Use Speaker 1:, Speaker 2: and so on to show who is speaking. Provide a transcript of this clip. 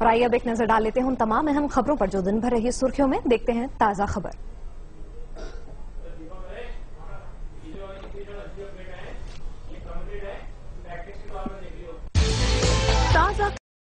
Speaker 1: और आइए अब एक नज़र डाल लेते हैं उन तमाम अहम खबरों पर जो दिन भर रही सुर्खियों में। देखते हैं ताज़ा खबर।